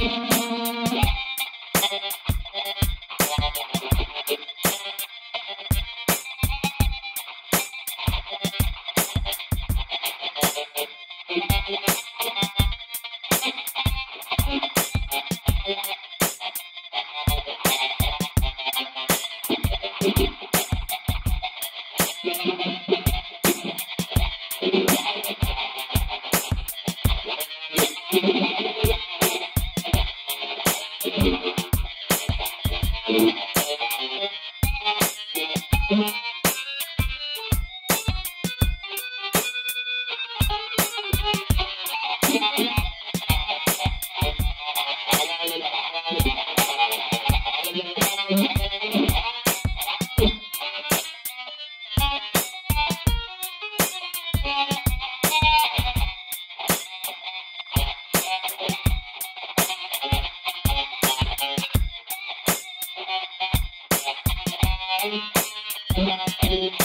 Thank you. I'm